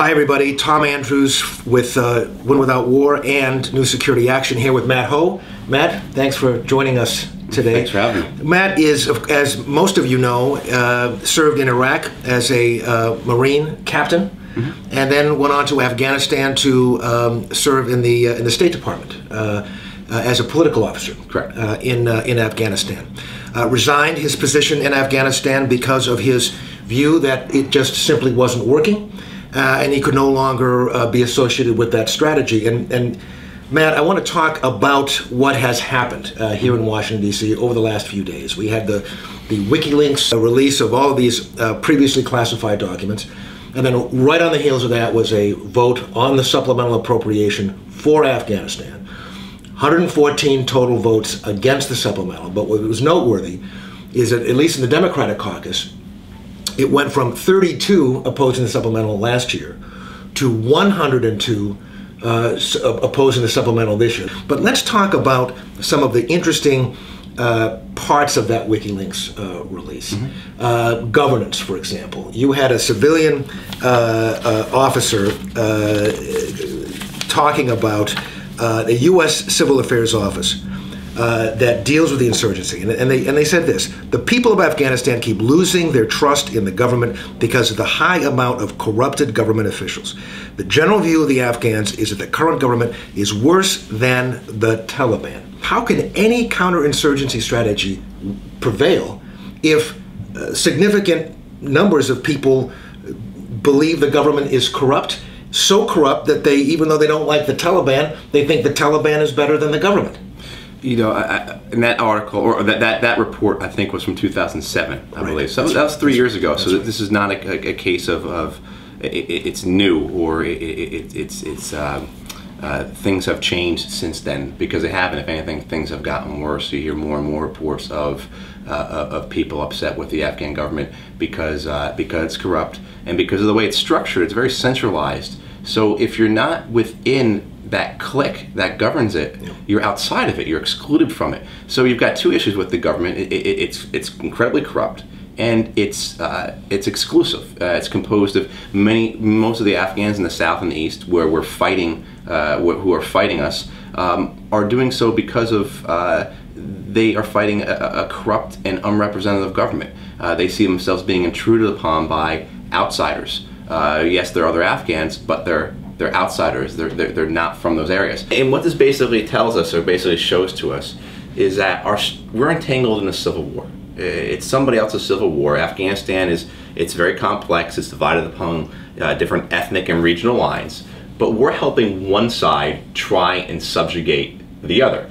Hi, everybody. Tom Andrews with uh, Win Without War and New Security Action here with Matt Hoh. Matt, thanks for joining us today. Thanks for having me. Matt is, as most of you know, uh, served in Iraq as a uh, Marine captain. Mm-hmm. And then went on to Afghanistan to um, serve in the uh, in the State Department uh, uh, as a political officer. Correct. in in Afghanistan, resigned his position in Afghanistan because of his view that it just simply wasn't working uh, and he could no longer uh, be associated with that strategy. And, and Matt, I want to talk about what has happened uh, here in Washington, D.C. over the last few days. We had the, the WikiLeaks release of all of these uh, previously classified documents. And then right on the heels of that was a vote on the supplemental appropriation for Afghanistan. 114 total votes against the supplemental. But what was noteworthy is that, at least in the Democratic caucus, it went from 32 opposing the supplemental last year to 102 uh, opposing the supplemental this year. But let's talk about some of the interesting uh, parts of that WikiLeaks uh, release. Mm-hmm. Uh, governance, for example. You had a civilian uh, uh, officer talking about the U.S. Civil Affairs Office uh, that deals with the insurgency. And, and, they, and they said this The people of Afghanistan keep losing their trust in the government because of the high amount of corrupted government officials. The general view of the Afghans is that the current government is worse than the Taliban. How can any counterinsurgency strategy prevail if uh, significant numbers of people believe the government is corrupt? So corrupt that they, even though they don't like the Taliban, they think the Taliban is better than the government you know, I, in that article or that, that that report, I think was from 2007, I right. believe. So that was three years ago. so right. this is not a, a, case of, of it, it's new or it, it, it's it's uh, uh, things have changed since then because they haven't. If anything, things have gotten worse. You hear more and more reports of uh, of people upset with the Afghan government because uh, because it's corrupt and because of the way it's structured. It's very centralized. So if you're not within that clique that governs it, yeah. you're outside of it. You're excluded from it. So you've got two issues with the government. It, it, it's it's incredibly corrupt, and it's uh, it's exclusive. Uh, it's composed of many most of the Afghans in the south and the east, where we're fighting, uh, who are fighting us, um, are doing so because of uh, they are fighting a, a, corrupt and unrepresentative government. Uh, they see themselves being intruded upon by outsiders. Uh, yes, there are other Afghans, but they're they're outsiders. They're, they're, they're not from those areas. And what this basically tells us, or basically shows to us, is that our, we're entangled in a civil war. It's somebody else's civil war. Afghanistan is it's very complex. It's divided upon uh, different ethnic and regional lines. But we're helping one side try and subjugate the other.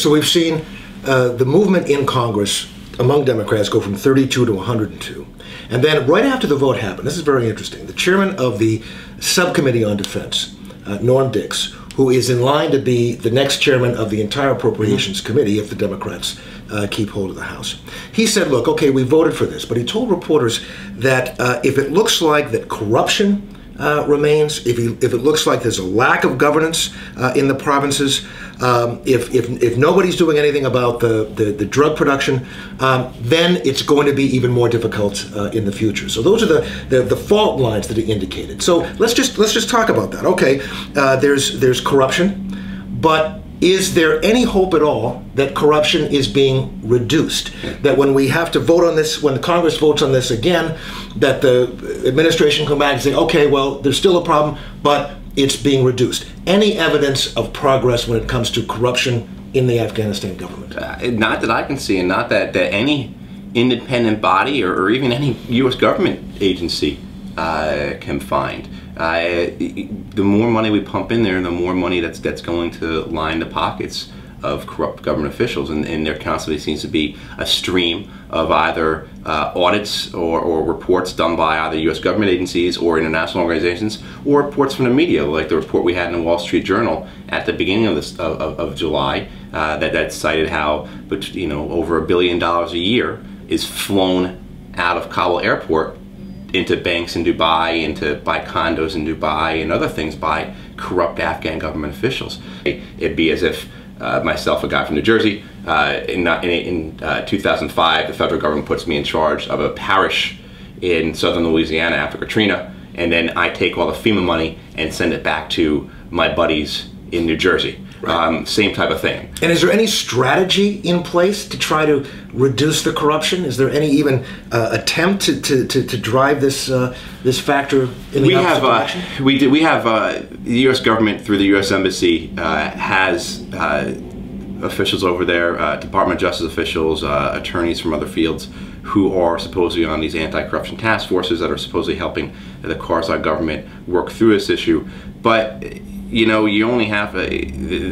So we've seen uh, the movement in Congress among Democrats go from 32 to 102. And then right after the vote happened, this is very interesting, the chairman of the subcommittee on defense, uh, Norm Dicks, who is in line to be the next chairman of the entire appropriations mm-hmm. committee if the Democrats uh, keep hold of the House. He said, look, okay, we voted for this, but he told reporters that uh, if it looks like that corruption uh, remains, if, he, if it looks like there's a lack of governance uh, in the provinces, um, if, if, if nobody's doing anything about the, the, the drug production, um, then it's going to be even more difficult uh, in the future. So those are the, the, the, fault lines that are indicated. So let's just let's just talk about that. Okay, uh, there's there's corruption, but is there any hope at all that corruption is being reduced? That when we have to vote on this, when the Congress votes on this again, that the administration come back and say, okay, well, there's still a problem, but it's being reduced. Any evidence of progress when it comes to corruption in the Afghanistan government? Uh, not that I can see, and not that, that any independent body or, or even any U.S. government agency uh, can find. Uh, the more money we pump in there, the more money that's that's going to line the pockets of corrupt government officials, and, and there constantly seems to be a stream of either uh, audits or, or, reports done by either U.S. government agencies or international organizations, or reports from the media, like the report we had in the Wall Street Journal at the beginning of this of, of, of July, uh, that that cited how, you know, over a billion dollars a year is flown out of Kabul airport into banks in Dubai, into buy condos in Dubai, and other things by corrupt Afghan government officials. It'd be as if uh, myself, a guy from New Jersey, uh, in, in, in uh, 2005, the federal government puts me in charge of a parish in southern Louisiana after Katrina, and then I take all the FEMA money and send it back to my buddies in New Jersey. Right. Um, same type of thing. And is there any strategy in place to try to reduce the corruption? Is there any even uh, attempt to, to, to, to, drive this uh, this factor in the we have, uh, we do, we have uh, the U.S. government through the U.S. Embassy uh, has uh, officials over there, Department of Justice officials, attorneys from other fields who are supposedly on these anti-corruption task forces that are supposedly helping the Karzai government work through this issue. But you know, you only have a the,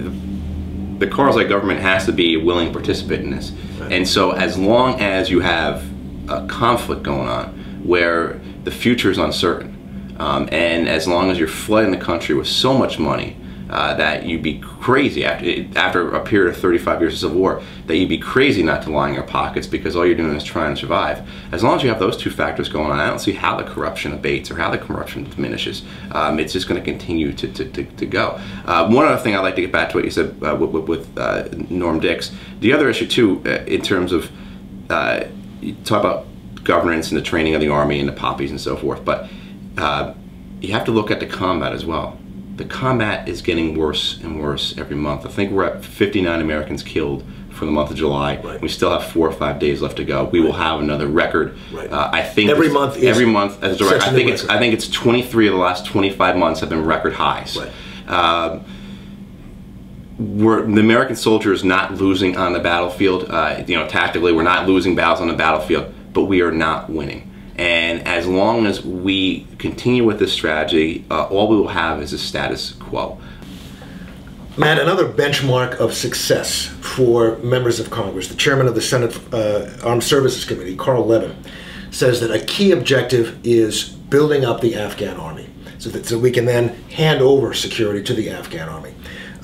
the Karzai government has to be a willing participant in this, right. and so as long as you have a conflict going on where the future is uncertain, um, and as long as you're flooding the country with so much money uh, that you'd be crazy after after a period of 35 years of civil war that you'd be crazy not to line your pockets because all you're doing is trying to survive. As long as you have those two factors going on, I don't see how the corruption abates or how the corruption diminishes. Um, it's just going to continue to, to, to, go. Uh, one other thing I'd like to get back to what you said uh, with, with uh, Norm Dicks. The other issue too, uh, in terms of you talk about governance and the training of the army and the poppies and so forth, but you have to look at the combat as well the combat is getting worse and worse every month. I think we're at 59 Americans killed for the month of July. Right. We still have four or five days left to go. We right. will have another record. Right. Uh, I think every month. every month as a record. I think it's. I think it's 23 of the last 25 months have been record highs. Um, we're, the American soldier is not losing on the battlefield. Uh, you know, tactically, we're not losing battles on the battlefield, but we are not winning. And as long as we continue with this strategy, uh, all we will have is a status quo. Matt, another benchmark of success for members of Congress, the chairman of the Senate uh, Armed Services Committee, Carl Levin, says that a key objective is building up the Afghan army so that so we can then hand over security to the Afghan army.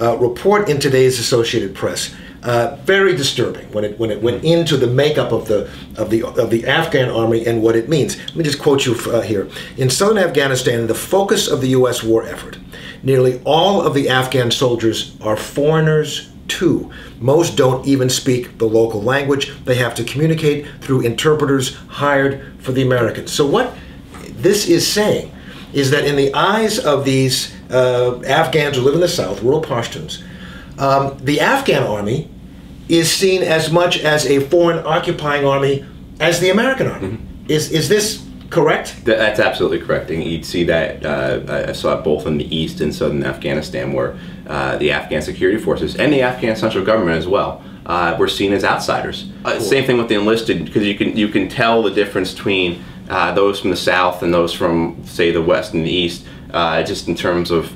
Uh, report in today's Associated Press uh, very disturbing when it when it went into the makeup of the of the of the Afghan army and what it means. Let me just quote you uh, here. In southern Afghanistan, the focus of the U.S. war effort, nearly all of the Afghan soldiers are foreigners too. Most don't even speak the local language. They have to communicate through interpreters hired for the Americans. So what this is saying is that in the eyes of these uh, Afghans who live in the South, rural Pashtuns, um, the Afghan army is seen as much as a foreign occupying army as the American army. Mm-hmm. Is is this correct? That's absolutely correct. And you'd see that uh, I saw it both in the east and southern Afghanistan, where uh, the Afghan security forces and the Afghan central government as well uh, were seen as outsiders. Uh, cool. Same thing with the enlisted, because you can you can tell the difference between uh, those from the south and those from say the west and the east, uh, just in terms of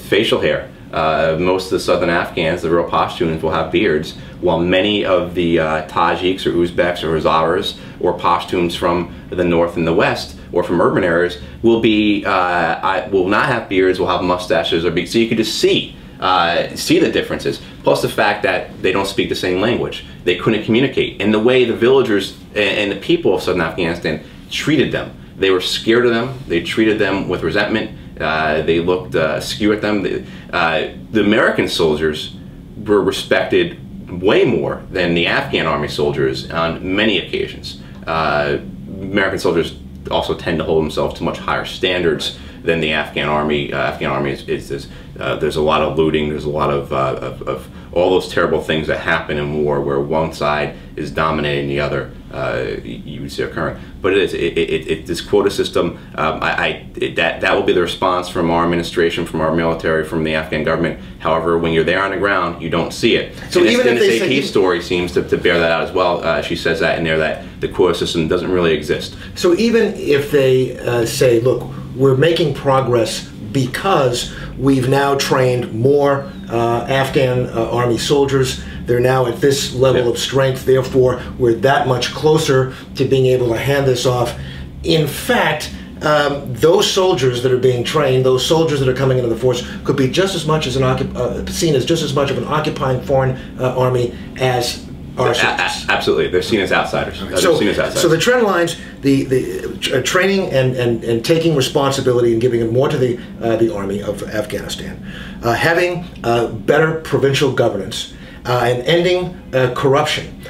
facial hair. Uh, most of the southern Afghans, the real Pashtuns, will have beards, while many of the uh, Tajiks or Uzbeks or Hazaras or Pashtuns from the north and the west or from urban areas will be uh, I, will not have beards, will have mustaches or beards. So you can just see uh, see the differences. Plus the fact that they don't speak the same language, they couldn't communicate, and the way the villagers and the people of southern Afghanistan treated them. They were scared of them. They treated them with resentment uh, they looked uh, askew at them. The, uh, the American soldiers were respected way more than the Afghan army soldiers on many occasions. Uh, American soldiers also tend to hold themselves to much higher standards than the Afghan army. Uh, Afghan army is, is, is uh, there's a lot of looting. There's a lot of, of, of all those terrible things that happen in war, where one side is dominating the other uh, you would see occurring. But it is it, it, it this quota system. Um, I, I it, that that will be the response from our administration, from our military, from the Afghan government. However, when you're there on the ground, you don't see it. So and even this, if this AP story seems to, to bear that out as well. Uh, she says that in there that the quota system doesn't really exist. So even if they uh, say, look, we're making progress because we've now trained more uh, Afghan uh, army soldiers. They're now at this level of strength, therefore, we're that much closer to being able to hand this off. In fact, um, those soldiers that are being trained, those soldiers that are coming into the force, could be just as much as an uh, seen as just as much of an occupying foreign uh, army as our soldiers. absolutely, they're seen as outsiders. Right. So, as outsiders. so the trend lines, the the uh, training and, and, and taking responsibility and giving it more to the uh, the army of Afghanistan, uh, having uh, better provincial governance uh, and ending uh, corruption.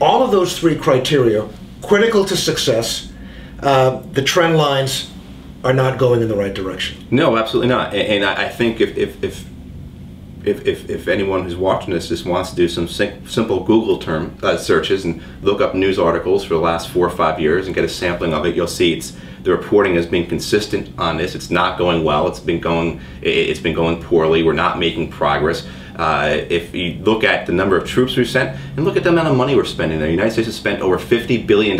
All of those three criteria, critical to success. Uh, the trend lines are not going in the right direction. No, absolutely not. And, and I, I think if, if, if if, if, if, anyone who's watching this just wants to do some sim- simple Google term uh, searches and look up news articles for the last four or five years and get a sampling of it, you'll see it's the reporting has been consistent on this. It's not going well. It's been going it's been going poorly. We're not making progress. Uh, if you look at the number of troops we've sent and look at the amount of money we're spending, the United States has spent over $50 billion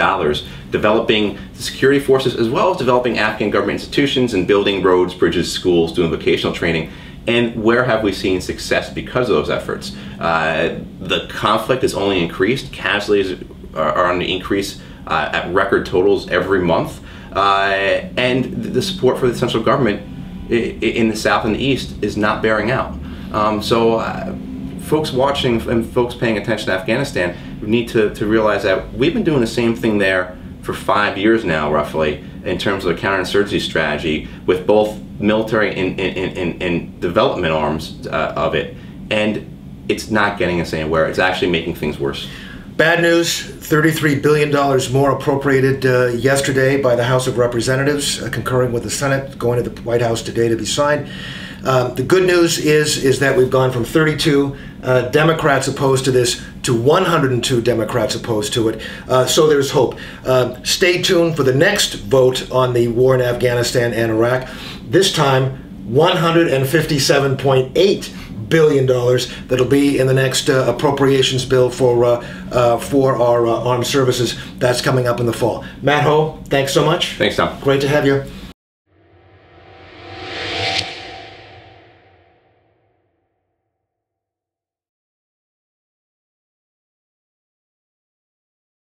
developing the security forces as well as developing Afghan government institutions and building roads, bridges, schools, doing vocational training. And where have we seen success because of those efforts? Uh, the conflict has only increased. Casualties are, are on the increase uh, at record totals every month. Uh, and the support for the central government in the South and the East is not bearing out. Um, so, uh, folks watching and folks paying attention to Afghanistan need to, to realize that we've been doing the same thing there for five years now, roughly, in terms of a counterinsurgency strategy with both military and, and, and, and development arms uh, of it. And it's not getting us anywhere. It's actually making things worse. Bad news $33 billion more appropriated uh, yesterday by the House of Representatives, uh, concurring with the Senate, going to the White House today to be signed. Um, the good news is is that we've gone from 32 uh, Democrats opposed to this to 102 Democrats opposed to it. Uh, so there's hope. Uh, stay tuned for the next vote on the war in Afghanistan and Iraq. This time, 157.8 billion dollars that'll be in the next uh, appropriations bill for uh, uh, for our uh, armed services. That's coming up in the fall. Matt Hoh, thanks so much. Thanks, Tom. Great to have you.